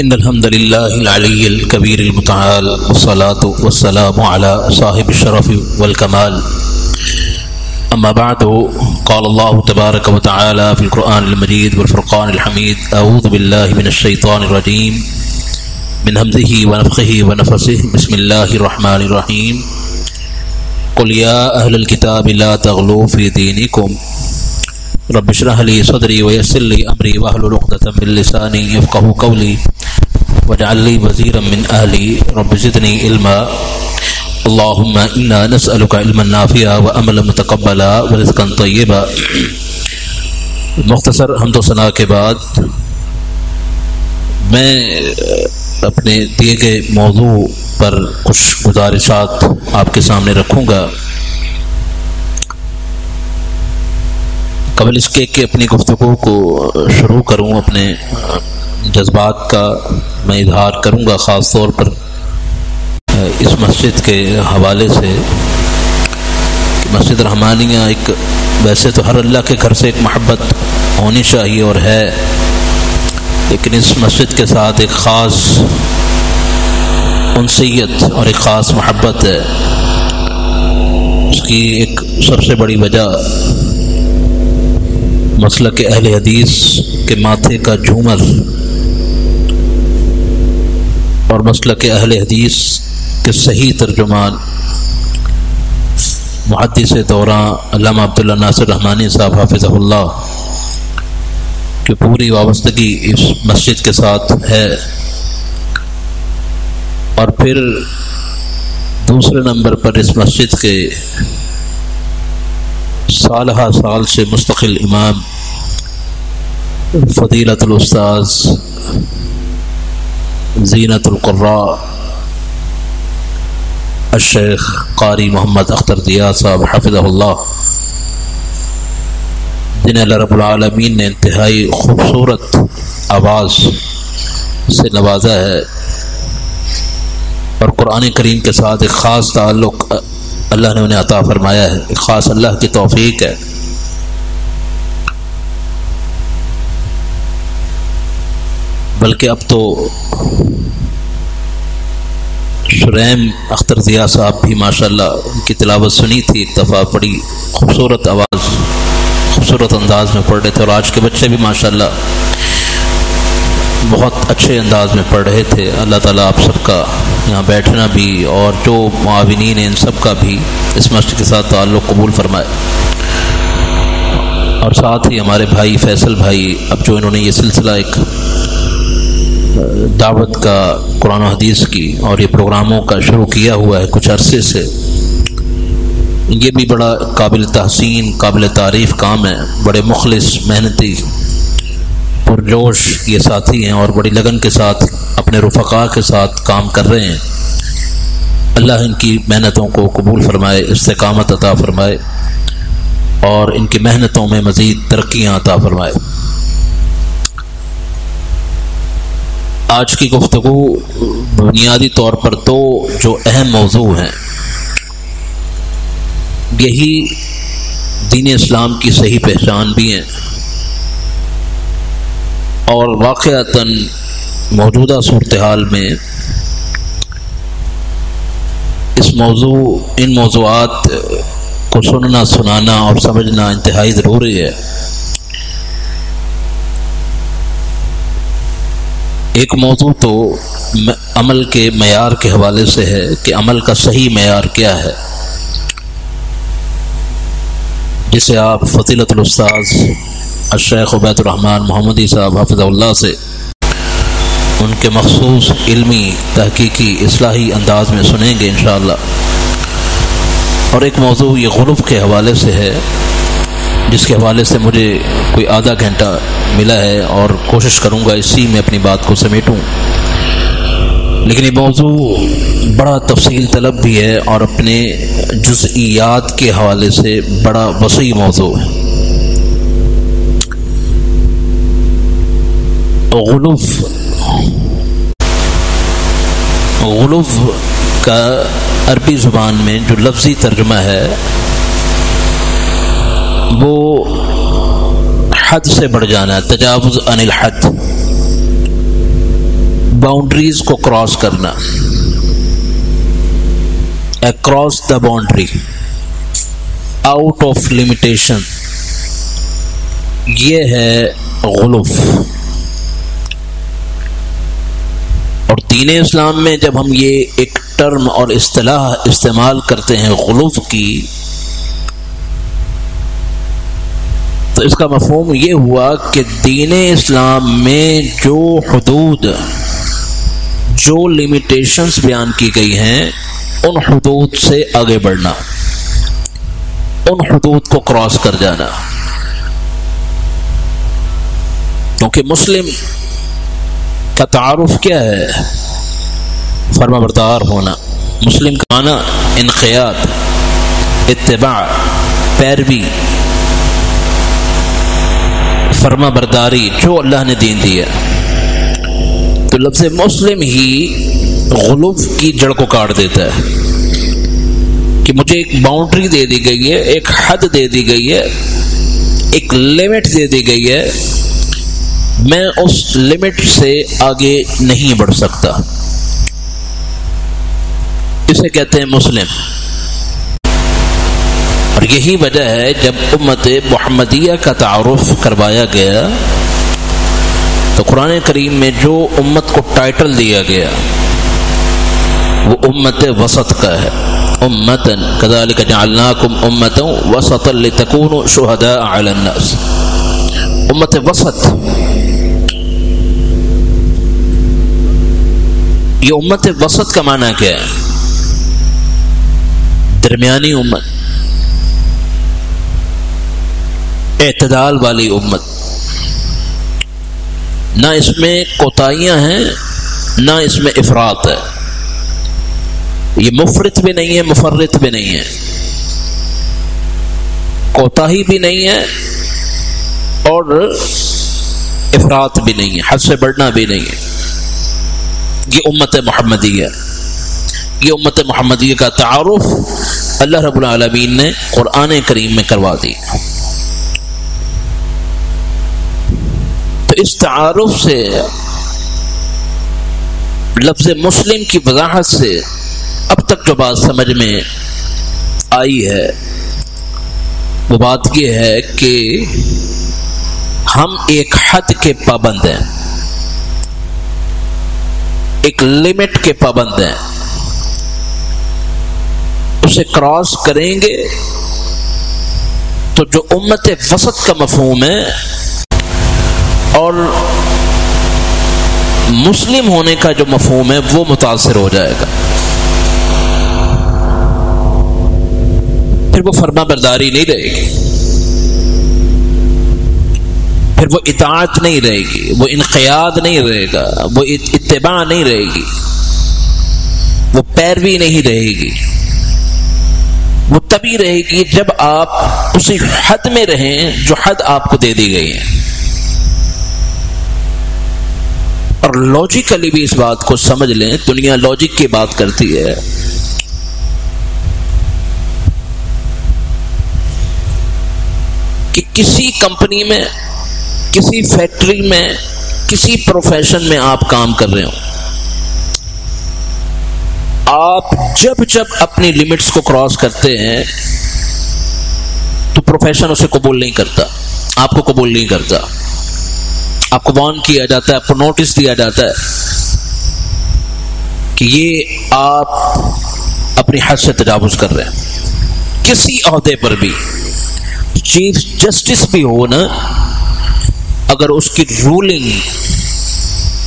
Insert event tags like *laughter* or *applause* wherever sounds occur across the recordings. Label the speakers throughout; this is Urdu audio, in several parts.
Speaker 1: إن الحمد لله العلي الكبير المتعال والصلاة والسلام على صاحب الشرف والكمال. أما بعد قال الله تبارك وتعالى في القرآن المجيد والفرقان الحميد أعوذ بالله من الشيطان الرجيم. من همزه ونفخه ونفسه بسم الله الرحمن الرحيم. قل يا أهل الكتاب لا تغلوا في دينكم. رب اشرح لي صدري ويسر لي أمري واحلل عقدة من لساني يفقهوا قولي. واجعل لي وزيرا من اهلي رب زدني علما. اللهم انا نسالك علما نافعا وعملا متقبلا ورزقا طيبا. مختصر حمد و ثناء کے بعد میں اپنے دیے گئے موضوع پر کچھ گزارشات آپ کے سامنے رکھوں گا۔ قبل اس کے کہ اپنی گفتگو کو شروع کروں اپنے جذبات کا میں اظہار کروں گا، خاص طور پر اس مسجد کے حوالے سے۔ کہ مسجد رحمانیہ ایک ویسے تو ہر اللہ کے گھر سے ایک محبت ہونی چاہیے اور ہے، لیکن اس مسجد کے ساتھ ایک خاص انسیت اور ایک خاص محبت ہے۔ اس کی ایک سب سے بڑی وجہ مسئلہ کے اہل حدیث کے ماتھے کا جھومر اور مسئلہ کے اہل حدیث کے صحیح ترجمان محدث دوراں علامہ عبداللہ ناصر رحمانی صاحب حافظ اللہ کی پوری وابستگی اس مسجد کے ساتھ ہے۔ اور پھر دوسرے نمبر پر اس مسجد کے سالہ سال سے مستقل امام فضیلت الاستاذ زینت القراء. الشیخ قاری محمد اختر دیا صاحب حفظ اللہ. جنہیں اللہ رب العالمین نے انتہائی خوبصورت آواز سے نوازا ہے اور قرآن کریم کے ساتھ ایک خاص تعلق اللہ نے انہیں عطا فرمایا ہے، ایک خاص اللہ کی توفیق ہے۔ بلکہ اب تو شریم اختر ضیاء صاحب بھی ماشاء اللہ ان کی تلاوت سنی تھی ایک دفعہ بڑی خوبصورت آواز، خوبصورت انداز میں پڑھ رہے تھے اور آج کے بچے بھی ماشاء اللہ بہت اچھے انداز میں پڑھ رہے تھے۔ اللہ تعالیٰ آپ سب کا یہاں بیٹھنا بھی اور جو معاونین ہیں ان سب کا بھی اس مسجد کے ساتھ تعلق قبول فرمائے۔ اور ساتھ ہی ہمارے بھائی فیصل بھائی، اب جو انہوں نے یہ سلسلہ ایک دعوت کا قرآن و حدیث کی اور یہ پروگراموں کا شروع کیا ہوا ہے کچھ عرصے سے، یہ بھی بڑا قابل تحسین، قابل تعریف کام ہے۔ بڑے مخلص، محنتی، پرجوش یہ ساتھی ہیں اور بڑی لگن کے ساتھ، اپنے رفقا کے ساتھ کام کر رہے ہیں۔ اللہ ان کی محنتوں کو قبول فرمائے، استقامت عطا فرمائے اور ان کی محنتوں میں مزید ترقیاں عطا فرمائے۔ آج کی گفتگو بنیادی طور پر دو جو اہم موضوع ہیں۔ یہی دین اسلام کی صحیح پہچان بھی ہیں۔ اور واقعتاً موجودہ صورتحال میں اس موضوع، ان موضوعات کو سننا، سنانا اور سمجھنا انتہائی ضروری ہے۔ ایک موضوع تو عمل کے معیار کے حوالے سے ہے کہ عمل کا صحیح معیار کیا ہے۔ جسے آپ فضیلت الاستاذ الشیخ عبید الرحمٰن محمدی صاحب حافظ اللہ سے ان کے مخصوص علمی تحقیقی اصلاحی انداز میں سنیں گے انشاءاللہ۔ اور ایک موضوع یہ غلف کے حوالے سے ہے جس کے حوالے سے مجھے کوئی آدھا گھنٹہ ملا ہے اور کوشش کروں گا اسی میں اپنی بات کو سمیٹوں۔ لیکن یہ موضوع بڑا تفصیل طلب بھی ہے اور اپنے جزئیات کے حوالے سے بڑا وسیع موضوع ہے۔ غلف غلف کا عربی زبان میں جو لفظی ترجمہ ہے وہ حد سے بڑھ جانا ہے، تجاوز عن الحد۔ باؤنڈریز کو کراس کرنا۔ Across the boundary out of limitation یہ ہے غلف۔ اور دین اسلام میں جب ہم یہ ایک ٹرم اور اصطلاح استعمال کرتے ہیں غلف کی تو اس کا مفہوم یہ ہوا کہ دین اسلام میں جو حدود، جو لمیٹیشنز بیان کی گئی ہیں، ان حدود سے آگے بڑھنا، ان حدود کو کراس کر جانا۔ کیونکہ مسلم کا تعارف کیا ہے؟ فرما بردار ہونا۔ مسلم کا آنا انقیات اتباع، پیروی۔ فرما برداری جو اللہ نے دین دیا تو لفظ مسلم ہی غلوف کی جڑ کو کاٹ دیتا ہے۔ کہ مجھے ایک باؤنڈری دے دی گئی ہے، ایک حد دے دی گئی ہے، ایک لمٹ دے دی گئی ہے۔ میں اس لمٹ سے آگے نہیں بڑھ سکتا۔ اسے کہتے ہیں مسلم۔ اور یہی وجہ ہے جب امت محمدیہ کا تعارف کروایا گیا تو قرآن کریم میں جو امت کو ٹائٹل دیا گیا، وہ امت وسط کا ہے۔ امتن، کذالک جعلناکم امتا وسطا لتکونوا شہداء علی الناس۔ امت وسط۔ یہ امت وسط کا معنی کیا ہے؟ درمیانی امت۔ اعتدال والی امت۔ نہ اس میں کوتاہیاں ہیں، نہ اس میں افراد ہے۔ یہ مفرت بھی نہیں ہے مفرت بھی نہیں ہے۔ کوتاہی بھی نہیں ہے اور افراد بھی نہیں ہے، حد سے بڑھنا بھی نہیں ہے۔ یہ امت محمدی ہے یہ امت محمدی کا تعارف اللہ رب العالمین نے قرآن کریم میں کروا دی۔ اس تعارف سے، لفظ مسلم کی وضاحت سے اب تک جو بات سمجھ میں آئی ہے، وہ بات یہ ہے کہ ہم ایک حد کے پابند ہیں۔ ایک لمٹ کے پابند ہیں۔ اسے کراس کریں گے تو جو امت وسط کا مفہوم ہے اور مسلم ہونے کا جو مفہوم ہے وہ متاثر ہو جائے گا۔ پھر وہ فرما برداری نہیں رہے گی۔ پھر وہ اطاعت نہیں رہے گی۔ وہ انقیاد نہیں رہے گا۔ وہ اتباع نہیں رہے گی۔ وہ پیروی نہیں رہے گی۔ وہ تبھی رہے گی جب آپ اسی حد میں رہیں جو حد آپ کو دے دی گئی ہے۔ اور لاجیکلی بھی اس بات کو سمجھ لیں، دنیا لاجک کی بات کرتی ہے۔ کہ کسی کمپنی میں، کسی فیکٹری میں، کسی پروفیشن میں آپ کام کر رہے ہو آپ جب جب اپنی لمٹس کو کراس کرتے ہیں، تو پروفیشن اسے قبول نہیں کرتا، آپ کو قبول نہیں کرتا۔ آپ کو وارن کیا جاتا ہے آپ کو نوٹس دیا جاتا ہے کہ یہ آپ اپنی حد سے تجاوز کر رہے ہیں۔ کسی عہدے پر بھی، چیف جسٹس بھی ہو نا، اگر اس کی رولنگ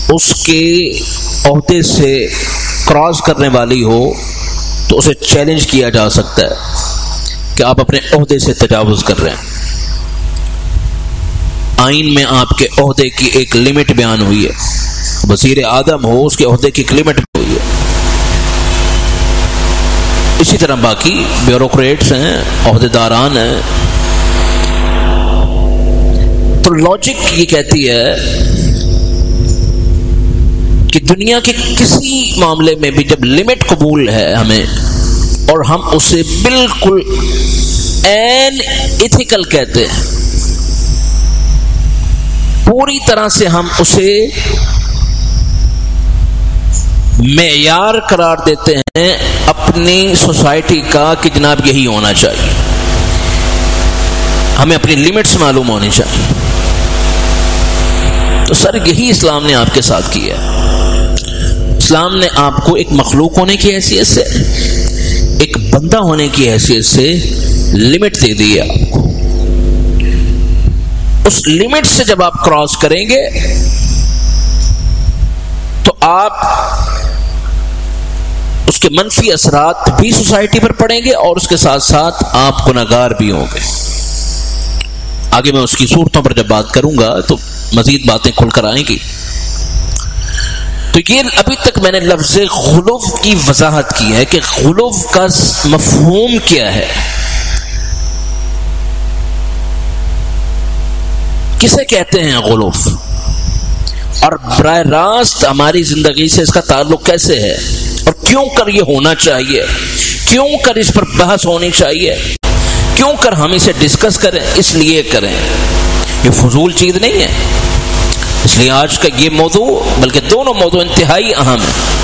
Speaker 1: اس کے عہدے سے کراس کرنے والی ہو، تو اسے چیلنج کیا جا سکتا ہے کہ آپ اپنے عہدے سے تجاوز کر رہے ہیں۔ آئین میں آپ کے عہدے کی ایک لمٹ بیان ہوئی ہے۔ وزیر آدم ہو، اس کے عہدے کی ایک لمٹ ہوئی ہے۔ اسی طرح باقی بیوروکریٹس ہیں عہدے داران ہیں۔ تو لاجک یہ کہتی ہے کہ دنیا کے کسی معاملے میں بھی جب لمٹ قبول ہے ہمیں، اور ہم اسے بالکل این ایتھیکل کہتے ہیں۔ پوری طرح سے ہم اسے معیار قرار دیتے ہیں اپنی سوسائٹی کا کہ جناب یہی ہونا چاہیے۔ ہمیں اپنی لمٹس معلوم ہونی چاہیے۔ تو سر، یہی اسلام نے آپ کے ساتھ کیا اسلام نے آپ کو ایک مخلوق ہونے کی حیثیت سے، ایک بندہ ہونے کی حیثیت سے لمٹ دے دی آپ کو۔ اس لمٹ سے جب آپ کراس کریں گے، تو آپ اس کے منفی اثرات بھی سوسائٹی پر پڑیں گے اور اس کے ساتھ ساتھ آپ گناگار بھی ہوں گے۔ آگے میں اس کی صورتوں پر جب بات کروں گا، تو مزید باتیں کھل کر آئیں گی۔ تو یہ ابھی تک میں نے لفظ غلوف کی وضاحت کی ہے کہ غلوف کا مفہوم کیا ہے۔ کسے کہتے ہیں غلوف؟ اور براہ راست ہماری زندگی سے اس کا تعلق کیسے ہے؟ اور کیوں کر یہ ہونا چاہیے؟ کیوں کر اس پر بحث ہونی چاہیے؟ کیوں کر ہم اسے ڈسکس کریں؟ اس لیے کریں۔ یہ فضول چیز نہیں ہے۔ اس لیے آج کا یہ موضوع، بلکہ دونوں موضوع انتہائی اہم ہیں۔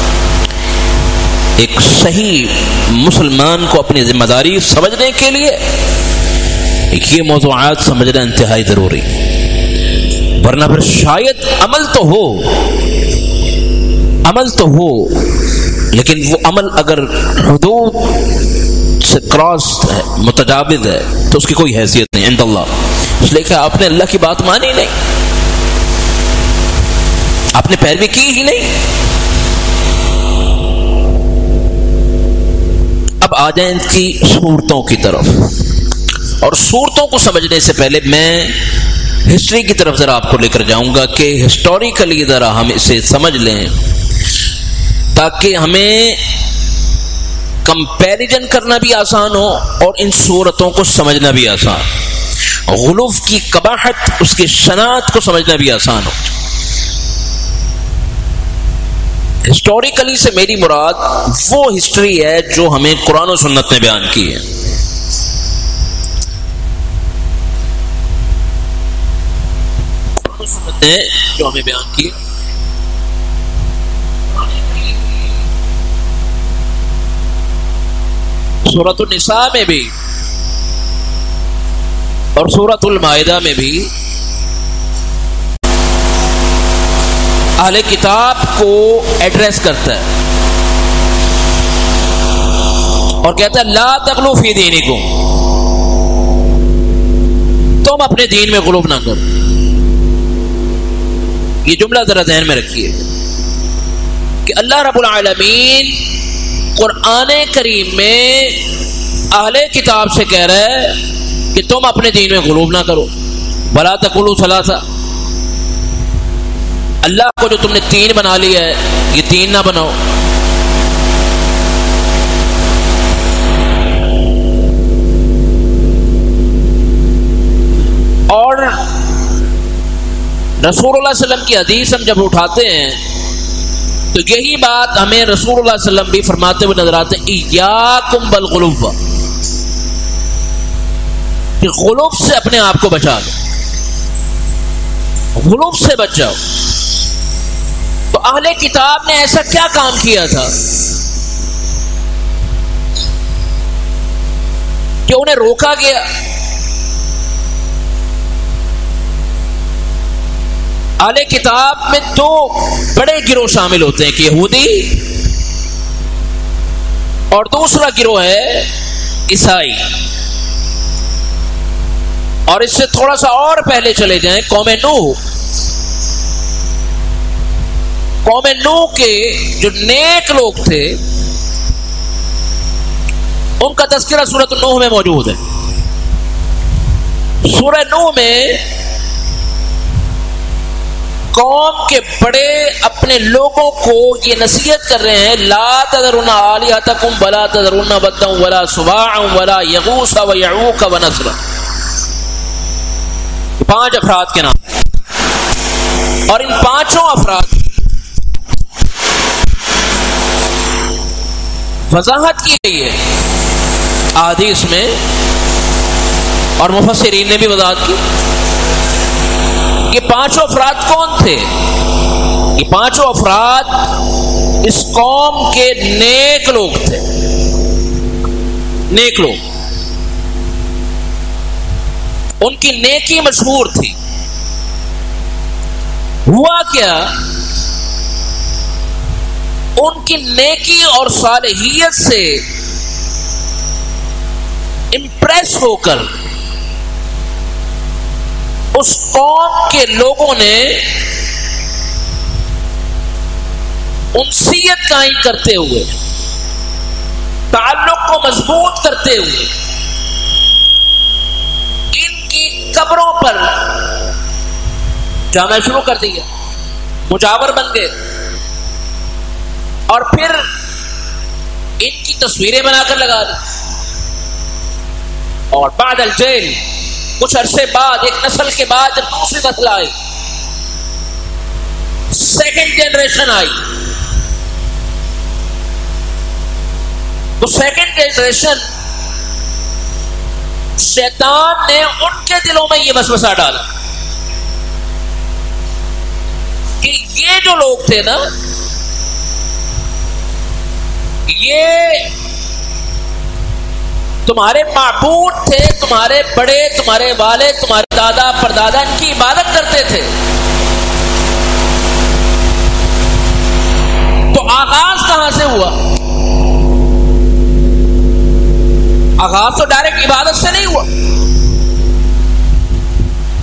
Speaker 1: ایک صحیح مسلمان کو اپنی ذمہ داری سمجھنے کے لیے یہ موضوعات سمجھنا انتہائی ضروری۔ ورنہ پھر شاید عمل تو ہو۔ عمل تو ہو، لیکن وہ عمل اگر حدود سے کراس ہے، متجاوز ہے، تو اس کی کوئی حیثیت نہیں، عند اللہ۔ اس لیے کہ آپ نے اللہ کی بات مانی نہیں۔ آپ نے پیروی کی ہی نہیں۔ اب آ جائیں ان کی صورتوں کی طرف۔ اور صورتوں کو سمجھنے سے پہلے میں ہسٹری کی طرف ذرا آپ کو لے کر جاؤں گا کہ ہسٹوریکلی ذرا ہم اسے سمجھ لیں تاکہ ہمیں کمپیریجن کرنا بھی آسان ہو اور ان صورتوں کو سمجھنا بھی آسان غلوف کی کباہٹ اس کی شناخت کو سمجھنا بھی آسان ہو۔ ہسٹوریکلی سے میری مراد وہ ہسٹری ہے جو ہمیں قرآن و سنت نے بیان کی ہے۔ سنت نے جو ہمیں بیان کی سورت النساء میں بھی اور سورت المائدہ میں بھی اہل کتاب کو ایڈریس کرتا ہے اور کہتا ہے، لا تغلو فی دینکم۔ تم اپنے دین میں غلوب نہ کرو۔ یہ جملہ ذرا ذہن میں رکھیے کہ اللہ رب العالمین قرآن کریم میں اہل کتاب سے کہہ رہا ہے کہ تم اپنے دین میں غلوب نہ کرو۔ بلا تقلو ثلاثہ۔ اللہ کو جو تم نے تین بنا لیا ہے، یہ تین نہ بناؤ۔ اور رسول اللہ علیہ وسلم کی حدیث ہم جب اٹھاتے ہیں، تو یہی بات ہمیں رسول اللہ علیہ وسلم بھی فرماتے ہوئے نظر آتے ہیں یا کم بل غلوب کہ غلوب سے اپنے آپ کو بچا لو غلوب سے بچ جاؤ تو اہل کتاب نے ایسا کیا کام کیا تھا؟ کہ انہیں روکا گیا۔ اہل کتاب میں دو بڑے گروہ شامل ہوتے ہیں کہ یہودی اور دوسرا گروہ ہے عیسائی۔ اور اس سے تھوڑا سا اور پہلے چلے جائیں قوم نوح۔ قوم نو کے جو نیک لوگ تھے، ان کا تذکرہ سورت نوح میں موجود ہے۔ سورہ نوح میں قوم کے بڑے اپنے لوگوں کو یہ نصیحت کر رہے ہیں، لا تذرون آلیاتکم بلا تذرون بدن ولا سباع ولا یغوس و یعوق و نصر۔ پانچ افراد کے نام۔ اور ان پانچوں افراد وضاحت کی گئی ہے۔ آدیش میں اور مفسرین نے بھی وضاحت کی۔ کہ پانچوں افراد کون تھے؟ یہ پانچوں افراد اس قوم کے نیک لوگ تھے۔ نیک لوگ۔ ان کی نیکی مشہور تھی۔ ہوا کیا؟ ان کی نیکی اور صالحیت سے امپریس ہو کر اس قوم کے لوگوں نے انسیت قائم کرتے ہوئے، تعلق کو مضبوط کرتے ہوئے، ان کی قبروں پر جانا شروع کر دیا، مجاور بن گئے، اور پھر ان کی تصویریں بنا کر لگا دی۔ اور بعد الجیل کچھ عرصے بعد، ایک نسل کے بعد جب دوسری نسل آئی۔ سیکنڈ جنریشن آئی۔ تو سیکنڈ جنریشن شیطان نے ان کے دلوں میں یہ وسوسہ ڈالا کہ یہ جو لوگ تھے نا، یہ تمہارے معبود تھے، تمہارے بڑے، تمہارے والے تمہارے دادا، پردادا، ان کی عبادت کرتے تھے۔ تو آغاز کہاں سے ہوا؟ آغاز تو ڈائریکٹ عبادت سے نہیں ہوا۔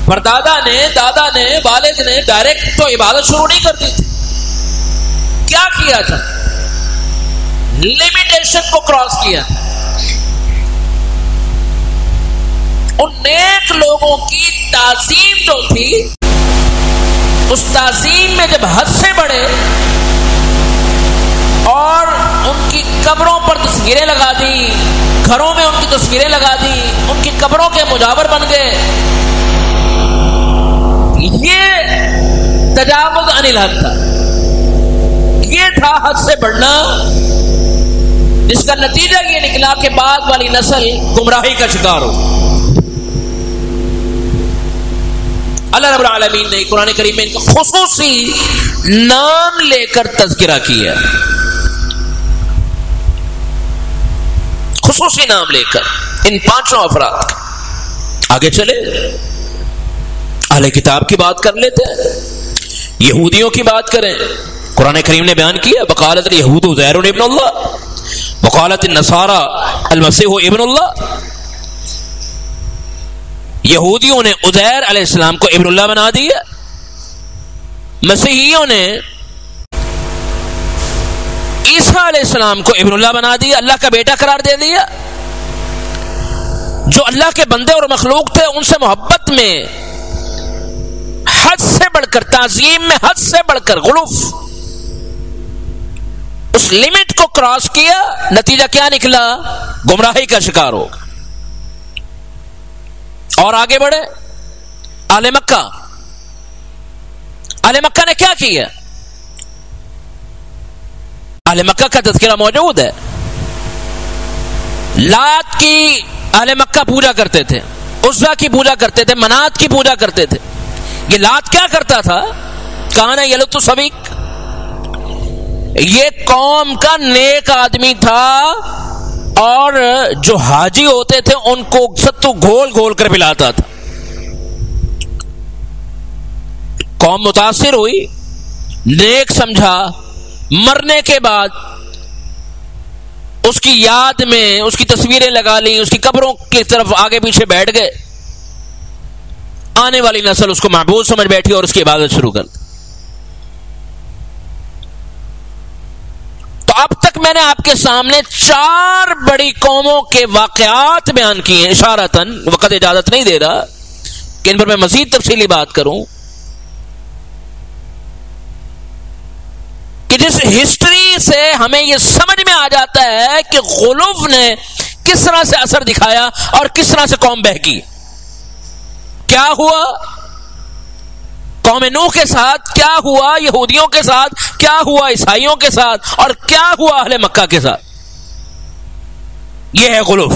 Speaker 1: پردادا نے، دادا نے، والد نے ڈائریکٹ تو عبادت شروع نہیں کر دی تھی۔ کیا کیا تھا؟ لمیٹیشن کو کراس کیا تھا۔ ان نیک لوگوں کی تعظیم جو تھی، اس تعظیم میں جب حد سے بڑھے اور ان کی قبروں پر تصویریں لگا دی گھروں میں ان کی تصویریں لگا دی ان کی قبروں کے مجاور بن گئے، یہ تجاوز انل حد تھا۔ یہ تھا حد سے بڑھنا، جس کا نتیجہ یہ نکلا کہ بعد والی نسل گمراہی کا شکار ہو۔ اللہ رب العالمین نے قرآن کریم میں ان کا خصوصی نام لے کر تذکرہ کیا خصوصی نام لے کر۔ ان پانچوں افراد۔ آگے چلے۔ اہل کتاب کی بات کر لیتے ہیں۔ یہودیوں کی بات کریں۔ قرآن کریم نے بیان کیا بقالت یہود ابن اللہ بقالت نصارہ المسیح ابن اللہ یہودیوں نے ادیر علیہ السلام کو ابن اللہ بنا دیا۔ مسیحیوں نے عیسیٰ علیہ السلام کو ابن اللہ بنا دیا، اللہ کا بیٹا قرار دے دیا۔ جو اللہ کے بندے اور مخلوق تھے، ان سے محبت میں حد سے بڑھ کر، تعظیم میں حد سے بڑھ کر غلوف۔ اس لمٹ کو کراس کیا، نتیجہ کیا نکلا؟ گمراہی کا شکار ہوگا اور آگے بڑھے۔ آل مکہ۔ آل مکہ نے کیا کیا؟ آل مکہ کا تذکرہ موجود ہے۔ لات کی آل مکہ پوجا کرتے تھے عزا کی پوجا کرتے تھے، منات کی پوجا کرتے تھے۔ یہ لات کیا کرتا تھا؟ کہاں یہ لطف سبق یہ قوم کا نیک آدمی تھا۔ اور جو حاجی ہوتے تھے ان کو ستو گھول گھول کر پلاتا تھا۔ قوم متاثر ہوئی، نیک سمجھا۔ مرنے کے بعد اس کی یاد میں اس کی تصویریں لگا لی اس کی قبروں کی طرف آگے پیچھے بیٹھ گئے۔ آنے والی نسل اس کو محبوب سمجھ بیٹھی اور اس کی عبادت شروع کر دی۔ تو اب تک میں نے آپ کے سامنے چار بڑی قوموں کے واقعات بیان کیے ہیں اشارتن وقت اجازت نہیں دے رہا کہ ان پر میں مزید تفصیلی بات کروں۔ کہ جس ہسٹری سے ہمیں یہ سمجھ میں آ جاتا ہے کہ غلوف نے کس طرح سے اثر دکھایا اور کس طرح سے قوم بہ کی کیا ہوا؟ قوم نو کے ساتھ کیا ہوا، یہودیوں کے ساتھ، کیا ہوا عیسائیوں کے ساتھ، اور کیا ہوا اہل مکہ کے ساتھ؟ یہ ہے غلوف۔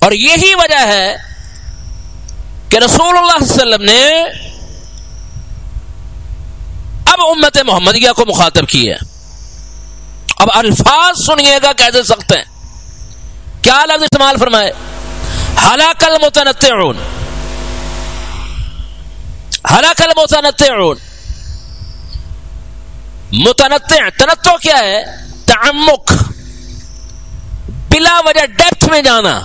Speaker 1: اور یہی وجہ ہے کہ رسول اللہ علیہ وسلم نے اب امت محمدیہ کو مخاطب کی ہے۔ اب الفاظ سنیے گا کیسے سخت ہیں۔ کیا لفظ استعمال فرمائے؟ ہلاکل المتنطعون۔ ہلاکل المتنطعون. متنطع، تنطع کیا ہے؟ تعمق. بلا وجہ ڈیپتھ میں جانا.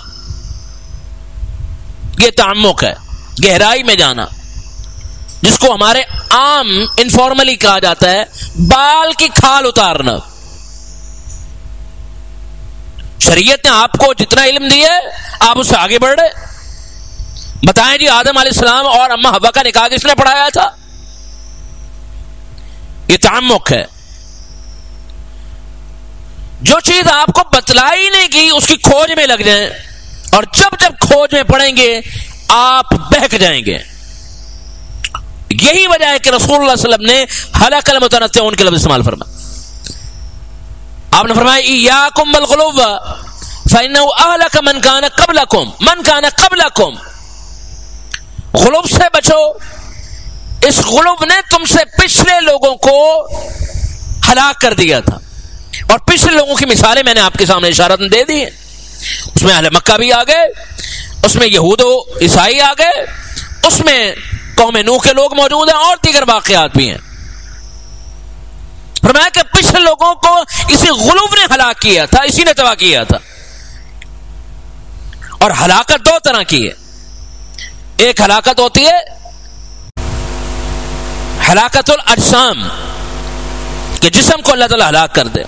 Speaker 1: یہ تعمق ہے، گہرائی میں جانا. جس کو ہمارے عام انفارملی کہا جاتا ہے، بال کی کھال اتارنا. شریعت نے آپ کو جتنا علم دیا ہے، آپ اس سے آگے بڑھ رہے بتائیں جی آدم علیہ السلام اور اما ہوا کا نکاح کس نے پڑھایا تھا؟ یہ تعمق ہے۔ جو چیز آپ کو بتلائی نہیں کی اس کی کھوج میں لگ جائیں۔ اور جب جب کھوج میں پڑیں گے، آپ بہک جائیں گے۔ یہی وجہ ہے کہ رسول اللہ علیہ وسلم نے حلق المتنط ان کے لفظ استعمال فرما آپ نے فرمایا یا کم الغلوب اہلک من کان قبل کم من کان قبل غلوب سے بچو۔ اس غلوب نے تم سے پچھلے لوگوں کو ہلاک کر دیا تھا۔ اور پچھلے لوگوں کی مثالیں میں نے آپ کے سامنے اشارت دے دی اس میں اہل مکہ بھی آ گئے، اس میں یہود و عیسائی آ گئے، اس میں قوم نو کے لوگ موجود ہیں، اور دیگر واقعات بھی ہیں۔ فرمایا کہ پچھلے لوگوں کو اسی غلوب نے ہلاک کیا تھا، اسی نے تباہ کیا تھا۔ اور ہلاکت دو طرح کی ہے۔ ایک ہلاکت ہوتی ہے، ہلاکت الاجسام، کہ جسم کو اللہ تعالی ہلاک کر دے۔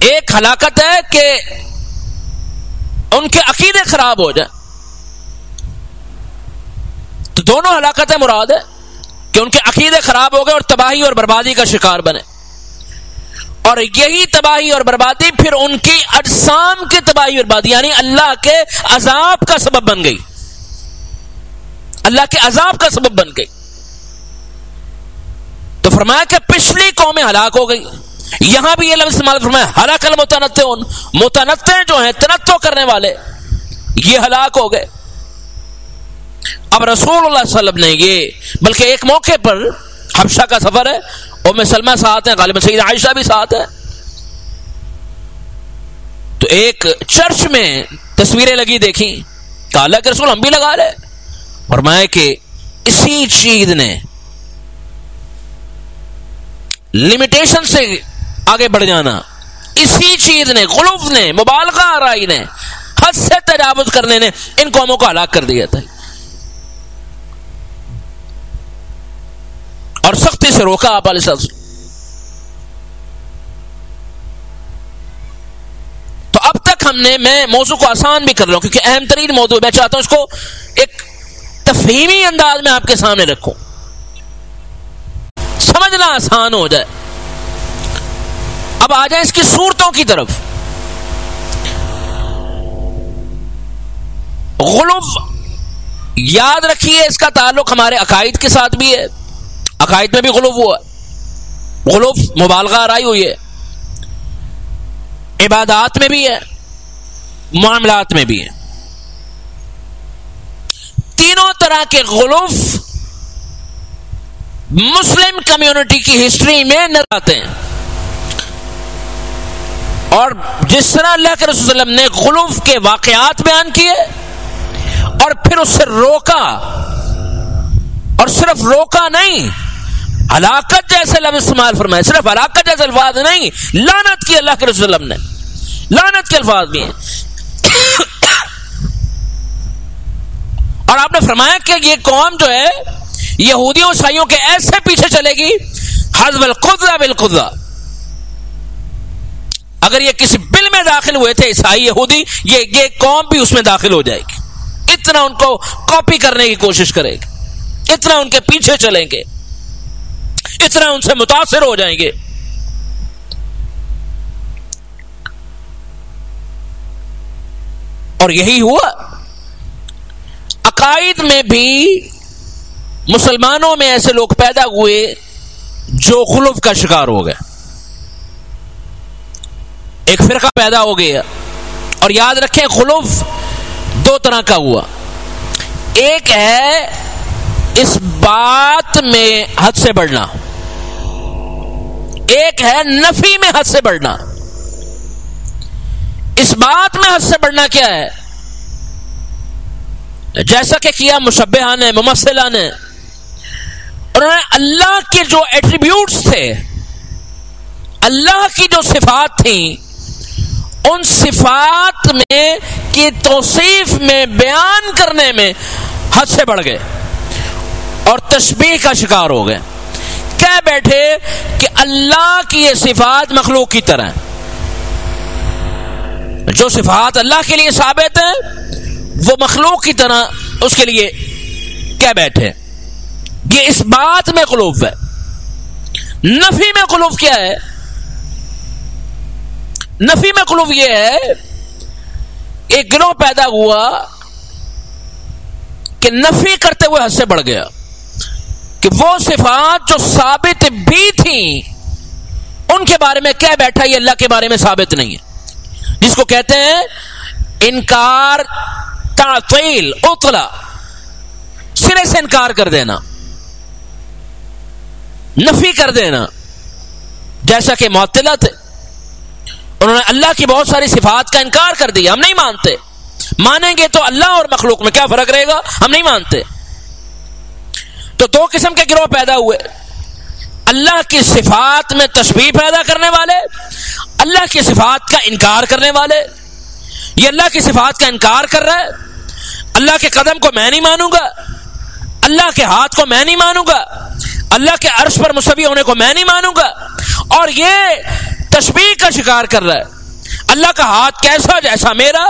Speaker 1: ایک ہلاکت ہے کہ ان کے عقیدے خراب ہو جائیں۔ تو دونوں ہلاکتیں مراد ہے کہ ان کے عقیدے خراب ہو گئے اور تباہی اور بربادی کا شکار بنے۔ اور یہی تباہی اور بربادی پھر ان کی اجسام کی تباہی اور بربادی یعنی اللہ کے عذاب کا سبب بن گئی۔ اللہ کے عذاب کا سبب بن گئی۔ تو فرمایا کہ پچھلی قومیں ہلاک ہو گئی۔ یہاں بھی یہ لفظ استعمال فرمایا، ہلاک المتنت متنت جو ہیں تنتو کرنے والے، یہ ہلاک ہو گئے۔ اب رسول اللہ علیہ وسلم نے یہ، بلکہ ایک موقع پر حبشہ کا سفر ہے اور میں سلمہ ساتھ ہیں غالب سید عائشہ بھی ساتھ ہے تو ایک چرچ میں تصویریں لگی دیکھی کہا اللہ کے رسول ہم بھی لگا رہے فرمایا کہ اسی چیز نے لمیٹیشن سے آگے بڑھ جانا۔ اسی چیز نے، غلوف نے، مبالغہ آرائی نے، حد سے تجاوز کرنے نے، ان قوموں کو ہلاک کر دیا تھا۔ اور سختی سے روکا آپ علیہ تو اب تک ہم نے میں موضوع کو آسان بھی کر رہا ہوں، کیونکہ اہم ترین موضوع میں چاہتا ہوں اس کو ایک تفہیمی انداز میں آپ کے سامنے رکھوں۔ سمجھنا آسان ہو جائے۔ اب آ جائیں اس کی صورتوں کی طرف۔ غلوف یاد رکھیے اس کا تعلق ہمارے عقائد کے ساتھ بھی ہے۔ عقائد میں بھی غلوف ہوا۔ غلوف مبالغہ آرائی ہوئی ہے۔ عبادات میں بھی ہے، معاملات میں بھی ہے۔ تینوں طرح کے غلوف مسلم کمیونٹی کی ہسٹری میں نظر آتے ہیں۔ اور جس طرح اللہ کے رسول وسلم نے غلوف کے واقعات بیان کیے، اور پھر اس سے روکا، اور صرف روکا نہیں ہلاکت جیسے لفظ استعمال فرمائے صرف ہلاکت جیسے الفاظ نہیں لانت کی اللہ کے رسول وسلم نے۔ لانت کے الفاظ بھی ہیں۔ اور آپ نے فرمایا کہ یہ قوم جو ہے، یہودیوں عیسائیوں کے ایسے پیچھے چلے گی، حزب القدہ بالقدہ اگر یہ کسی بل میں داخل ہوئے تھے، عیسائی، یہودی، یہ یہ قوم بھی اس میں داخل ہو جائے گی۔ اتنا ان کو کاپی کرنے کی کوشش کرے گی۔ اتنا ان کے پیچھے چلیں گے۔ اتنا ان سے متاثر ہو جائیں گے۔ اور یہی ہوا۔ عقائد میں بھی مسلمانوں میں ایسے لوگ پیدا ہوئے جو خلف کا شکار ہو گئے۔ ایک فرقہ پیدا ہو گیا۔ اور یاد رکھیں خلوف دو طرح کا ہوا۔ ایک ہے اس بات میں حد سے بڑھنا۔ ایک ہے نفی میں حد سے بڑھنا۔ اس بات میں حد سے بڑھنا کیا ہے؟ جیسا کہ کیا مشبہ نے ممثلہ نے انہوں نے اللہ کے جو ایٹریبیوٹس تھے، اللہ کی جو صفات تھیں، ان صفات میں کی توصیف میں، بیان کرنے میں حد سے بڑھ گئے اور تشبیح کا شکار ہو گئے۔ کہہ بیٹھے کہ اللہ کی یہ صفات مخلوق کی طرح جو صفات اللہ کے لیے ثابت ہیں، وہ مخلوق کی طرح اس کے لیے کہہ بیٹھے۔ یہ اس بات میں قلوف ہے۔ نفی میں قلوف کیا ہے؟ نفی میں قلوف یہ ہے، ایک گروہ پیدا ہوا کہ نفی کرتے ہوئے حد سے بڑھ گیا۔ کہ وہ صفات جو ثابت بھی تھیں، ان کے بارے میں کیا بیٹھا، یہ اللہ کے بارے میں ثابت نہیں ہے۔ جس کو کہتے ہیں انکار، تعطیل اتلا سرے سے انکار کر دینا۔ نفی کر دینا۔ جیسا کہ معطلہ تھے۔ انہوں نے اللہ کی بہت ساری صفات کا انکار کر دیا۔ ہم نہیں مانتے۔ مانیں گے تو اللہ اور مخلوق میں کیا فرق رہے گا؟ ہم نہیں مانتے۔ تو دو قسم کے گروہ پیدا ہوئے، اللہ کی صفات میں تشبیح پیدا کرنے والے، اللہ کی صفات کا انکار کرنے والے، یہ اللہ کی صفات کا انکار کر رہا ہے، اللہ کے قدم کو میں نہیں مانوں گا، اللہ کے ہاتھ کو میں نہیں مانوں گا، اللہ کے عرش پر مصوی ہونے کو میں نہیں مانوں گا، اور یہ تشبیح کا شکار کر رہا ہے۔ اللہ کا ہاتھ کیسا جیسا میرا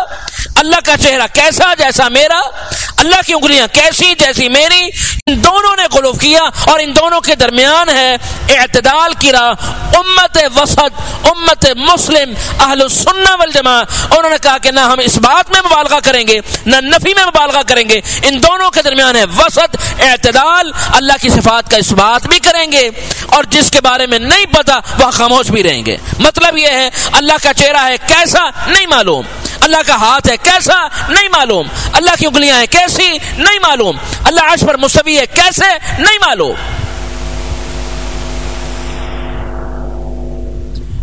Speaker 1: اللہ کا چہرہ کیسا جیسا میرا؟ اللہ کی انگلیاں کیسی جیسی میری؟ ان دونوں نے قلوف کیا اور ان دونوں کے درمیان ہے اعتدال کی راہ۔ امت وسط، امت مسلم، اہل السنہ والجماع انہوں نے کہا کہ نہ ہم اس بات میں مبالغہ کریں گے، نہ نفی میں مبالغہ کریں گے۔ ان دونوں کے درمیان ہے وسط، اعتدال۔ اللہ کی صفات کا اس بات بھی کریں گے اور جس کے بارے میں نہیں پتا وہ خاموش بھی رہیں گے۔ مطلب یہ ہے، اللہ کا چہرہ ہے کیسا؟ نہیں معلوم۔ اللہ کا ہاتھ ہے کیسا؟ نہیں معلوم۔ اللہ کی انگلیاں ہیں کیسی؟ نہیں معلوم۔ اللہ عرش پر مستوی ہے کیسے؟ نہیں معلوم۔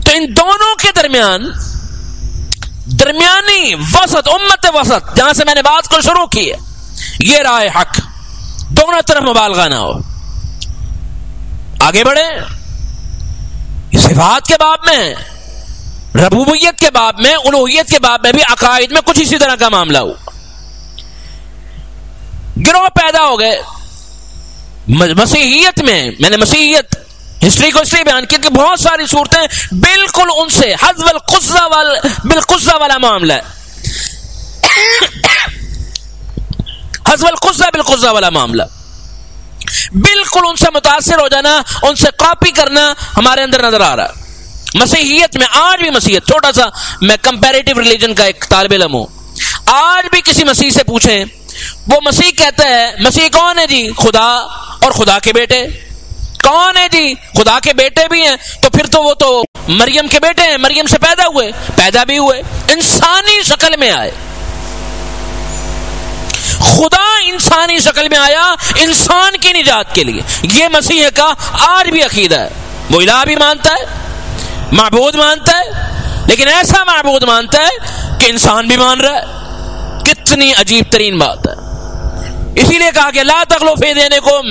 Speaker 1: تو ان دونوں کے درمیان درمیانی وسط، امت وسط، جہاں سے میں نے بات کو شروع کی ہے، یہ رائے حق۔ دونوں طرف مبالغہ نہ ہو۔ آگے بڑھے صفات کے باب میں ربوبیت کے باب میں الوحیت کے باب میں بھی عقائد میں کچھ اسی طرح کا معاملہ ہوا۔ گروہ پیدا ہو گئے۔ مسیحیت میں میں نے مسیحیت، ہسٹری کو اس لیے بیان کیا کہ بہت ساری صورتیں بالکل ان سے حزب القصہ والا بالقصہ والا معاملہ ہے۔ حزب القصہ، بالقصہ والا معاملہ۔ بالکل ان سے متاثر ہو جانا، ان سے کاپی کرنا ہمارے اندر نظر آ رہا ہے۔ مسیحیت میں آج بھی مسیحیت، چھوٹا سا میں کمپیریٹو ریلیجن کا ایک طالب علم ہوں۔ آج بھی کسی مسیح سے پوچھیں، وہ مسیح کہتا ہے، مسیح کون ہے جی؟ خدا اور خدا کے بیٹے۔ کون ہے جی؟ خدا کے بیٹے بھی ہیں، تو پھر تو وہ تو مریم کے بیٹے ہیں، مریم سے پیدا ہوئے، پیدا بھی ہوئے، انسانی شکل میں آئے۔ خدا انسانی شکل میں آیا، انسان کی نجات کے لیے۔ یہ مسیح کا آج بھی عقیدہ ہے۔ وہ الہ بھی مانتا ہے معبود مانتا ہے؟ لیکن ایسا معبود مانتا ہے کہ انسان بھی مان رہا ہے۔ کتنی عجیب ترین بات ہے۔ اسی لیے کہا کہ لا تخلو فی دینے کو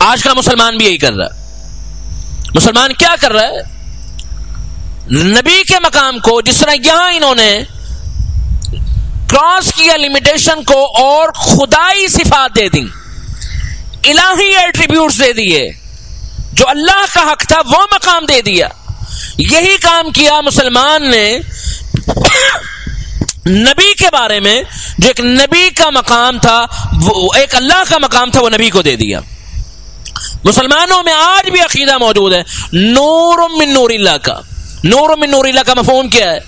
Speaker 1: آج کا مسلمان بھی یہی کر رہا ہے۔ مسلمان کیا کر رہا ہے؟ نبی کے مقام کو جس طرح یہاں انہوں نے کراس کیا لمیٹیشن کو اور خدائی صفات دے دی الہی ایٹریبیوٹس دے دیے۔ جو اللہ کا حق تھا وہ مقام دے دیا۔ یہی کام کیا مسلمان نے نبی کے بارے میں، جو ایک نبی کا مقام تھا، وہ ایک اللہ کا مقام تھا، وہ نبی کو دے دیا۔ مسلمانوں میں آج بھی عقیدہ موجود ہے۔ نور من نور اللہ کا۔ نور من نور اللہ کا مفہوم کیا ہے؟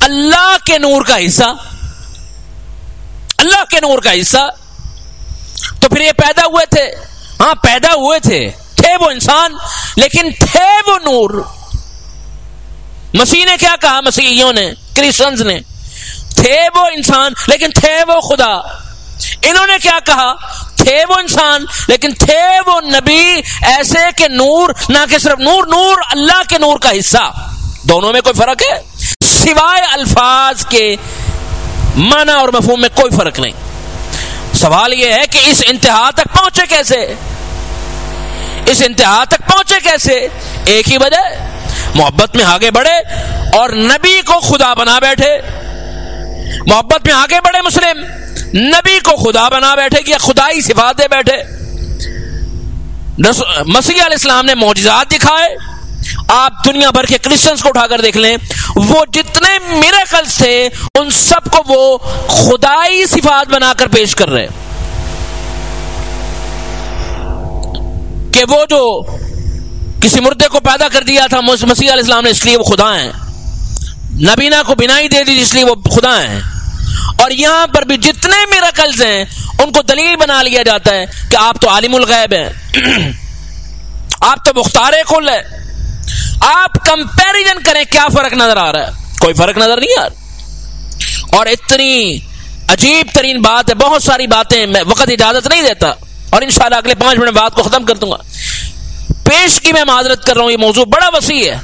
Speaker 1: اللہ کے نور کا حصہ۔ اللہ کے نور کا حصہ۔ تو پھر یہ پیدا ہوئے تھے۔ ہاں پیدا ہوئے تھے۔ تھے وہ انسان، لیکن تھے وہ نور۔ مسیح نے کیا کہا؟ مسیحیوں نے، کرسچنز نے۔ تھے وہ انسان، لیکن تھے وہ خدا۔ انہوں نے کیا کہا؟ تھے وہ انسان، لیکن تھے وہ نبی، ایسے کہ نور، نہ کہ صرف نور نور اللہ کے نور کا حصہ۔ دونوں میں کوئی فرق ہے؟ سوائے الفاظ کے معنی اور مفہوم میں کوئی فرق نہیں۔ سوال یہ ہے کہ اس انتہا تک پہنچے کیسے؟ اس انتہا تک پہنچے کیسے؟ ایک ہی وجہ، محبت میں آگے بڑھے اور نبی کو خدا بنا بیٹھے۔ محبت میں آگے بڑھے مسلم، نبی کو خدا بنا بیٹھے کہ خدائی صفات دے بیٹھے۔ مسیح علیہ السلام نے معجزات دکھائے۔ آپ دنیا بھر کے کرسچنس کو اٹھا کر دیکھ لیں۔ وہ جتنے میرے تھے، ان سب کو وہ خدائی صفات بنا کر پیش کر رہے۔ کہ وہ جو کسی مردے کو پیدا کر دیا تھا مسیح علیہ السلام نے، اس لیے وہ خدا ہیں۔ نبینا کو بنا ہی دے دی، اس لیے وہ خدا ہیں۔ اور یہاں پر بھی جتنے میرا ہیں، ان کو دلیل بنا لیا جاتا ہے کہ آپ تو عالم الغیب ہیں۔ *clears throat* آپ تو مختار کل ہے آپ کمپیریزن کریں کیا فرق نظر آ رہا ہے۔ کوئی فرق نظر نہیں آ رہا۔ اور اتنی عجیب ترین بات ہے، بہت ساری باتیں میں وقت اجازت نہیں دیتا۔ اور انشاءاللہ اگلے پانچ منٹ بات کو ختم کر دوں گا۔ پیش کی میں معذرت کر رہا ہوں، یہ موضوع بڑا وسیع ہے،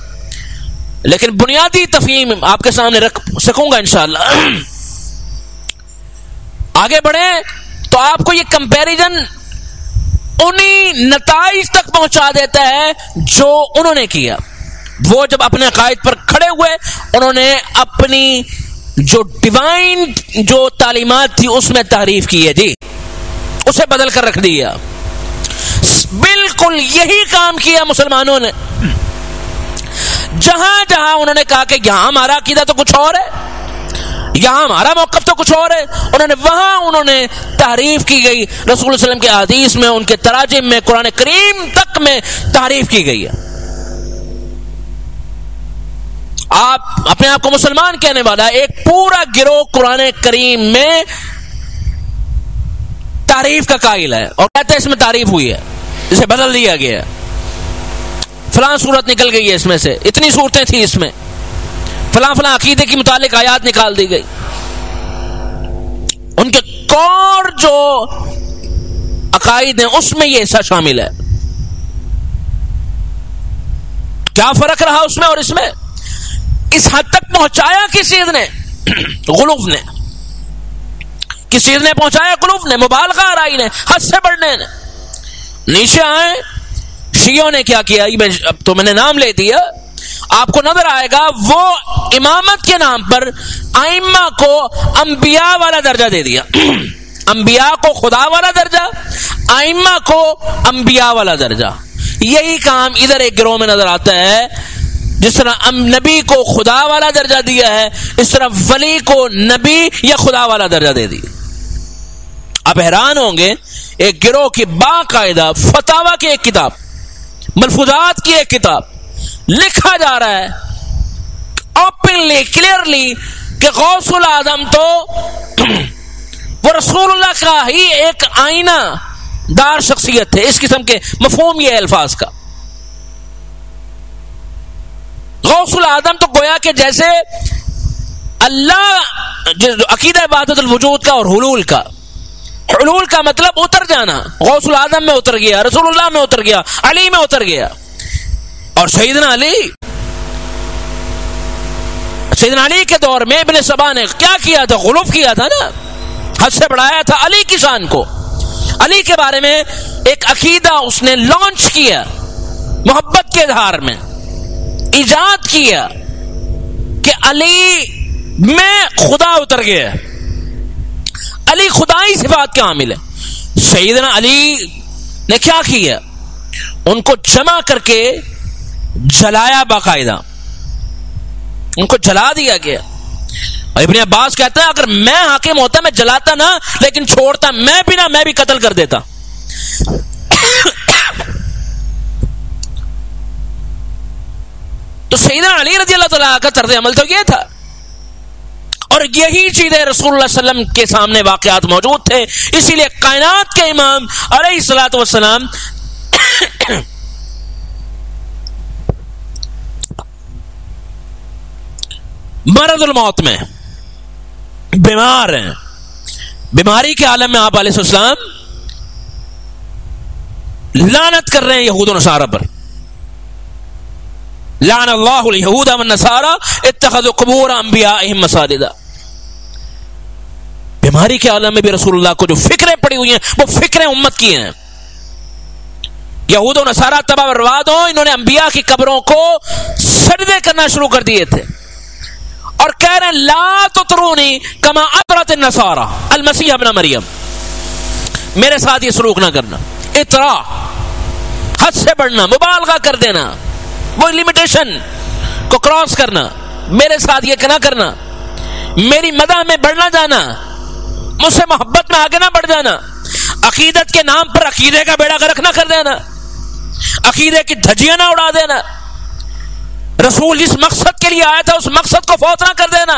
Speaker 1: لیکن بنیادی تفہیم آپ کے سامنے رکھ سکوں گا انشاءاللہ۔ آگے بڑھیں، تو آپ کو یہ کمپیریزن انہی نتائج تک پہنچا دیتا ہے جو انہوں نے کیا۔ وہ جب اپنے عقائد پر کھڑے ہوئے، انہوں نے اپنی جو ڈیوائن جو تعلیمات تھی، اس میں تعریف کی ہے۔ جی۔ اسے بدل کر رکھ دیا۔ بالکل یہی کام کیا مسلمانوں نے۔ جہاں جہاں انہوں نے کہا کہ یہاں ہمارا عقیدہ تو کچھ اور ہے، یہاں ہمارا موقف تو کچھ اور ہے۔ انہوں نے وہاں انہوں نے تعریف کی گئی۔ رسول اللہ وسلم کے حدیث میں، ان کے تراجم میں، قرآن کریم تک میں تعریف کی گئی ہے۔ آپ اپنے آپ کو مسلمان کہنے والا ایک پورا گروہ قرآن کریم میں تعریف کا قائل ہے اور کہتے ہیں اس میں تعریف ہوئی ہے، اسے بدل دیا گیا فلاں صورت نکل گئی ہے اس میں سے، اتنی صورتیں تھیں اس میں۔ فلاں فلاں عقیدے کی متعلق آیات نکال دی گئی۔ ان کے کور جو عقائد ہیں، اس میں یہ حصہ شامل ہے۔ کیا فرق رہا اس میں اور اس میں؟ اس حد تک پہنچایا کس چیز نے؟ *clears throat* غلوف نے۔ کس چیز نے پہنچایا؟ غلوف نے، مبالغہ رائی نے، حد سے بڑھنے نے۔ نیچے آئے شیوں نے کیا کیا؟ اب تو میں نے نام لے دیا۔ آپ کو نظر آئے گا، وہ امامت کے نام پر آئمہ کو انبیاء والا درجہ دے دیا۔ *clears throat* انبیاء کو خدا والا درجہ، آئمہ کو انبیاء والا درجہ۔ یہی کام ادھر ایک گروہ میں نظر آتا ہے۔ جس طرح نبی کو خدا والا درجہ دیا ہے، اس طرح ولی کو نبی یا خدا والا درجہ دے دیا۔ آپ حیران ہوں گے، ایک گروہ کی باقاعدہ فتوا کی ایک کتاب ملفوظات کی ایک کتاب لکھا جا رہا ہے۔ اوپنلی کلیئرلی کہ غوث العظم تو *clears throat* وہ رسول اللہ کا ہی ایک آئینہ دار شخصیت تھے۔ اس قسم کے مفہوم یہ الفاظ کا۔ غوث العظم تو گویا کہ جیسے اللہ عقیدہ عبادت الوجود کا اور حلول کا۔ حلول کا مطلب اتر جانا۔ غوث العظم میں اتر گیا، رسول اللہ میں اتر گیا، علی میں اتر گیا۔ اور سیدنا علی۔ سیدنا علی کے دور میں ابن سبا نے کیا کیا تھا؟ غلوف کیا تھا نا؟ حد سے بڑھایا تھا علی کی شان کو۔ علی کے بارے میں ایک عقیدہ اس نے لانچ کیا، محبت کے اظہار میں۔ ایجاد کیا کہ علی میں خدا اتر گیا۔ علی خدائی صفات کا عامل ہے؟ سیدنا علی نے کیا کیا؟ ان کو جمع کر کے جلایا باقاعدہ۔ ان کو جلا دیا گیا۔ ابن عباس کہتا ہے، اگر میں حاکم ہوتا، میں جلاتا نہ، لیکن چھوڑتا، میں بھی نہ، میں بھی قتل کر دیتا۔ تو سیدنا علی رضی اللہ تعالیٰ کا طرز عمل تو یہ تھا۔ اور یہی چیزیں رسول اللہ علیہ وسلم کے سامنے واقعات موجود تھے۔ اسی لیے کائنات کے امام علیہ السلاۃ وسلام مرد الموت میں بیمار ہیں۔ بیماری کے عالم میں آپ علیہ السلام لانت کر رہے ہیں یہود و نصارہ پر۔ لعن اللہ الہود و نصارہ اتخذ قبور انبیائہم مساجدہ بیماری کے عالم میں بھی رسول اللہ کو جو فکریں پڑی ہوئی ہیں، وہ فکریں امت کی ہیں۔ یہود و نصارہ تباہ برباد ہو، انہوں نے انبیاء کی قبروں کو سجدے کرنا شروع کر دیے تھے۔ اور کہہ رہے ہیں، لا تطرونی کما اطرت النصارہ، المسیح ابن مریم۔ میرے ساتھ یہ سلوک نہ کرنا اطرا حد سے بڑھنا، مبالغہ کر دینا، وہ لمیٹیشن کو کراس کرنا۔ میرے ساتھ یہ نہ کرنا، میری مدہ میں بڑھنا جانا۔ مجھ سے محبت میں آگے نہ بڑھ جانا۔ عقیدت کے نام پر عقیدے کا بیڑا گرک نہ کر دینا۔ عقیدے کی دھجیاں نہ اڑا دینا۔ رسول جس مقصد کے لیے آیا تھا، اس مقصد کو فوت نہ کر دینا۔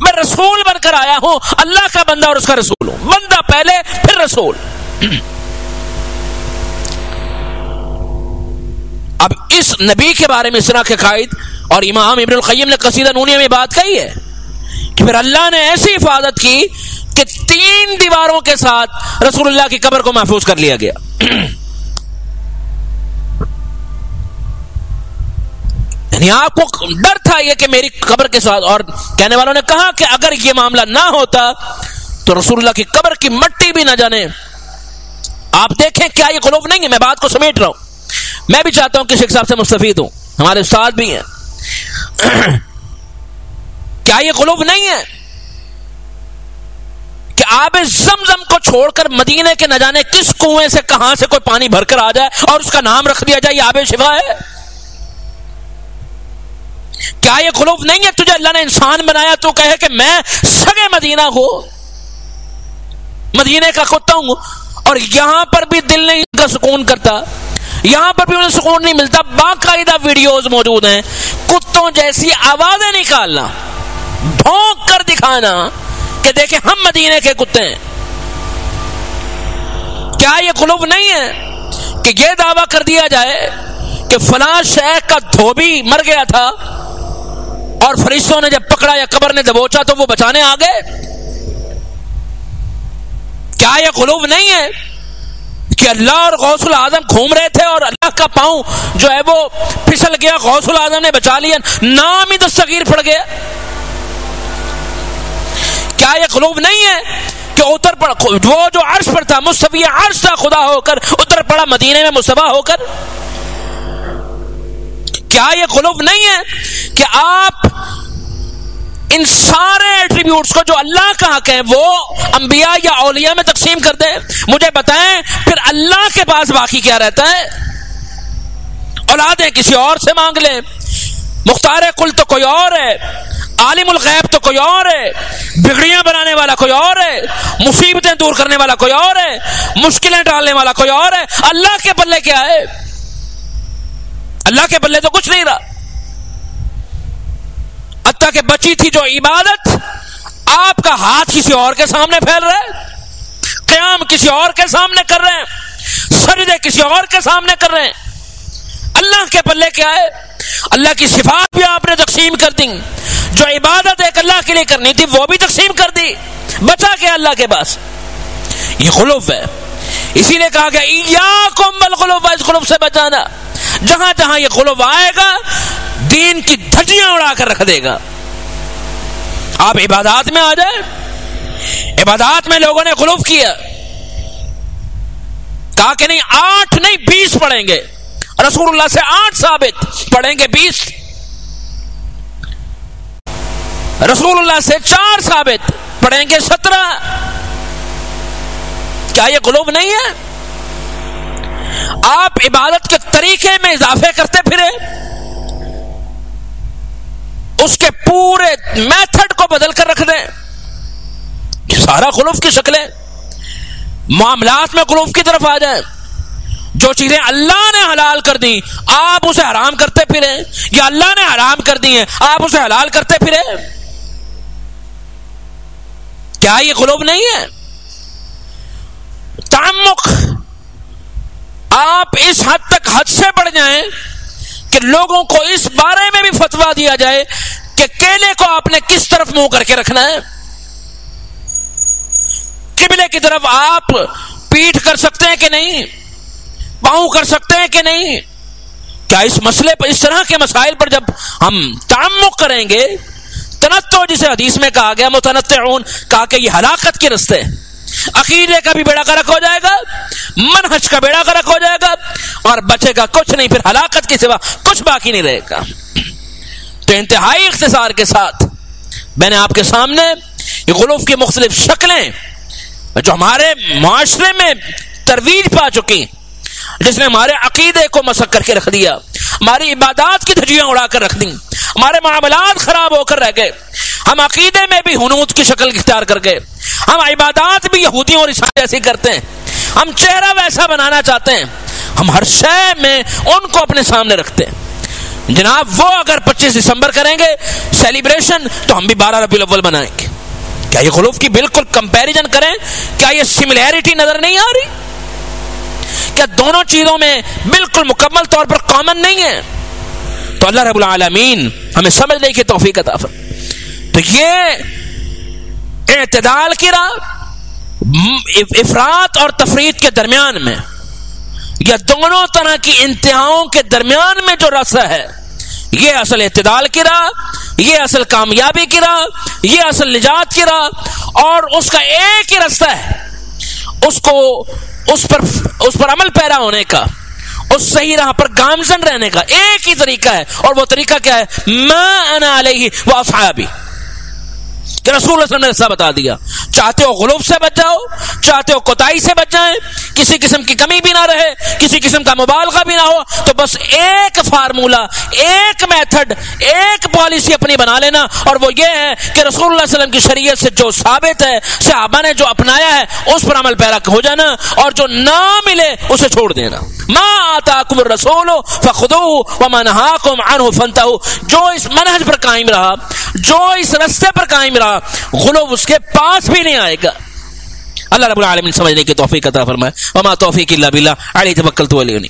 Speaker 1: میں رسول بن کر آیا ہوں، اللہ کا بندہ اور اس کا رسول ہوں۔ بندہ پہلے، پھر رسول۔ اب اس نبی کے بارے میں اس طرح کے قائد اور امام ابن القیم نے قصیدہ نونیہ میں بات کہی ہے کہ پھر اللہ نے ایسی حفاظت کی کہ تین دیواروں کے ساتھ رسول اللہ کی قبر کو محفوظ کر لیا گیا۔ یعنی آپ کو ڈر تھا یہ کہ میری قبر کے ساتھ، اور کہنے والوں نے کہا کہ اگر یہ معاملہ نہ ہوتا تو رسول اللہ کی قبر کی مٹی بھی نہ جانے۔ آپ دیکھیں کیا یہ قلوب نہیں ہے؟ میں بات کو سمیٹ رہا ہوں۔ میں بھی چاہتا ہوں کہ شیخ صاحب سے مستفید ہوں۔ ہمارے استاد بھی ہیں۔ *clears throat* کیا یہ قلوب نہیں ہے؟ کہ آب زمزم کو چھوڑ کر مدینے کے نہ جانے کس کنویں سے کہاں سے کوئی پانی بھر کر آ جائے اور اس کا نام رکھ دیا جائے، یہ آب شفا ہے؟ کیا یہ قلوب نہیں ہے تجھے اللہ نے انسان بنایا؟ تو کہے کہ میں سگے مدینہ ہو مدینے کا کتا ہوں اور یہاں پر بھی دل نہیں کا سکون کرتا، یہاں پر بھی انہیں سکون نہیں ملتا۔ باقاعدہ ویڈیوز موجود ہیں، کتوں جیسی آوازیں نکالنا، بھونک کر دکھانا۔ کہ دیکھیں ہم مدینے کے کتے ہیں۔ کیا یہ قلوب نہیں ہے کہ یہ دعویٰ کر دیا جائے کہ فلاں شیخ کا دھوبی مر گیا تھا اور فرشتوں نے جب پکڑا یا قبر نے دبوچا تو وہ بچانے آ گئے؟ کیا یہ قلوب نہیں ہے کہ اللہ اور غوث العظم گھوم رہے تھے اور اللہ کا پاؤں جو ہے وہ پھسل گیا، غوث العظم نے بچا لیا، نام ہی دستگیر پڑ گیا؟ کیا یہ قلوب نہیں ہے کہ اتر پڑ وہ جو عرش پر تھا، مصطفی عرش تھا خدا ہو کر، اتر پڑا مدینے میں مصطفیٰ ہو کر؟ کیا یہ قلوب نہیں ہے کہ آپ ان سارے ایٹریبیوٹس کو جو اللہ کا حق ہے وہ انبیاء یا اولیاء میں تقسیم کر دیں؟ مجھے بتائیں، پھر اللہ کے پاس باقی کیا رہتا ہے؟ اولادیں کسی اور سے مانگ لیں۔ مختار کل تو کوئی اور ہے۔ عالم الغیب تو کوئی اور ہے؟ بگڑیاں بنانے والا کوئی اور ہے؟ مصیبتیں دور کرنے والا کوئی اور ہے؟ مشکلیں ڈالنے والا کوئی اور ہے؟ اللہ کے پلے کیا ہے؟ اللہ کے پلے تو کچھ نہیں رہا۔ حتیٰ کہ بچی تھی جو عبادت، آپ کا ہاتھ کسی اور کے سامنے پھیل رہا ہے۔ قیام کسی اور کے سامنے کر رہے ہیں۔ سجدے کسی اور کے سامنے کر رہے ہیں۔ اللہ کے پلے کیا ہے؟ اللہ کی صفات بھی آپ نے تقسیم کر دی جو عبادت ایک اللہ کے لیے کرنی تھی، وہ بھی تقسیم کر دی۔ بچا کے اللہ کے پاس۔ یہ خلوف ہے۔ اسی لیے کہا گیا اس خلوف سے بچانا۔ جہاں جہاں یہ خلوف آئے گا، دین کی دھجیاں اڑا کر رکھ دے گا۔ آپ عبادات میں آ جائیں۔ عبادات میں لوگوں نے خلوف کیا۔ کہا کہ نہیں، آٹھ نہیں، بیس پڑھیں گے۔ رسول اللہ سے آٹھ ثابت۔ پڑھیں گے بیس۔ رسول اللہ سے چار ثابت۔ پڑھیں گے سترہ۔ کیا یہ قلوب نہیں ہے؟ آپ عبادت کے طریقے میں اضافے کرتے پھرے۔ اس کے پورے میتھڈ کو بدل کر رکھ دیں۔ سارا قلوف کی شکلیں۔ معاملات میں قلوف کی طرف آ جائیں۔ جو چیزیں اللہ نے حلال کر دی آپ اسے حرام کرتے پھرے۔ یا اللہ نے حرام کر دی ہیں، آپ اسے حلال کرتے پھرے۔ کیا یہ قلوب نہیں ہے؟ تعمق۔ آپ اس حد تک حد سے بڑھ جائیں کہ لوگوں کو اس بارے میں بھی فتوا دیا جائے کہ کیلے کو آپ نے کس طرف منہ کر کے رکھنا ہے؟ قبلے کی طرف آپ پیٹ کر سکتے ہیں کہ نہیں؟ پاؤں کر سکتے ہیں کہ نہیں؟ کیا اس مسئلے پر اس طرح کے مسائل پر جب ہم تعمق کریں گے تنتو جسے حدیث میں کہا گیا متنطعون، کہا کہ یہ ہلاکت کے رستے عقیدے کا بھی بیڑا کرک ہو جائے گا منحج کا بیڑا کرک ہو جائے گا، اور بچے گا کچھ نہیں، پھر ہلاکت کے سوا کچھ باقی نہیں رہے گا۔ تو انتہائی اختصار کے ساتھ میں نے آپ کے سامنے یہ غلوف کی مختلف شکلیں جو ہمارے معاشرے میں ترویج پا چکی جس نے ہمارے عقیدے کو مسک کر کے رکھ دیا، ہماری عبادات کی دھجیاں اڑا کر رکھ دی ہمارے معاملات خراب ہو کر رہ گئے، ہم عقیدے میں بھی حنوت کی شکل اختیار کر گئے، ہم عبادات بھی یہودیوں اور عیسائی ایسی کرتے ہیں، ہم چہرہ ویسا بنانا چاہتے ہیں، ہم ہر شے میں ان کو اپنے سامنے رکھتے ہیں۔ جناب، وہ اگر پچیس دسمبر کریں گے سیلیبریشن، تو ہم بھی بارہ ربی الاول بنائیں گے۔ کیا یہ غلوف کی بالکل کمپیریزن کریں؟ کیا یہ سملیرٹی نظر نہیں آ رہی؟ کیا دونوں چیزوں میں بالکل مکمل طور پر کامن نہیں ہے؟ تو اللہ رب العالمین ہمیں سمجھنے کی توفیق عطا تو یہ اعتدال کی راہ افراد اور تفرید کے درمیان میں، یا دونوں طرح کی انتہاؤں کے درمیان میں جو رسہ ہے، یہ اصل اعتدال کی راہ، یہ اصل کامیابی کی راہ، یہ اصل نجات کی راہ، اور اس کا ایک ہی رستہ ہے۔ اس کو اس پر اس پر عمل پیرا ہونے کا، اس صحیح راہ پر گامزن رہنے کا، ایک ہی طریقہ ہے، اور وہ طریقہ کیا ہے؟ میں انا علیہ وہ افہابی کہ رسول اللہ علیہ وسلم نے ایسا بتا دیا۔ چاہتے ہو غلوب سے بچ جاؤ، چاہتے ہو کوتاہی سے بچ جائیں، کسی قسم کی کمی بھی نہ رہے، کسی قسم کا مبالغہ بھی نہ ہو، تو بس ایک فارمولا، ایک میتھڈ، ایک پالیسی اپنی بنا لینا۔ اور وہ یہ ہے کہ رسول اللہ علیہ وسلم کی شریعت سے جو ثابت ہے، صحابہ نے جو اپنایا ہے، اس پر عمل پیرا ہو جانا اور جو نہ ملے، اسے چھوڑ دینا۔ ما آتاکم الرسول فخذوه وما جو اس منہج پر قائم رہا، جو اس رستے پر قائم رہا غلوب اس کے پاس بھی نہیں آئے گا۔ اللہ رب العالمین سمجھنے کی توفیق عطا فرمائے۔ وما توفیق اللہ بالله علی تبکل توکلت علی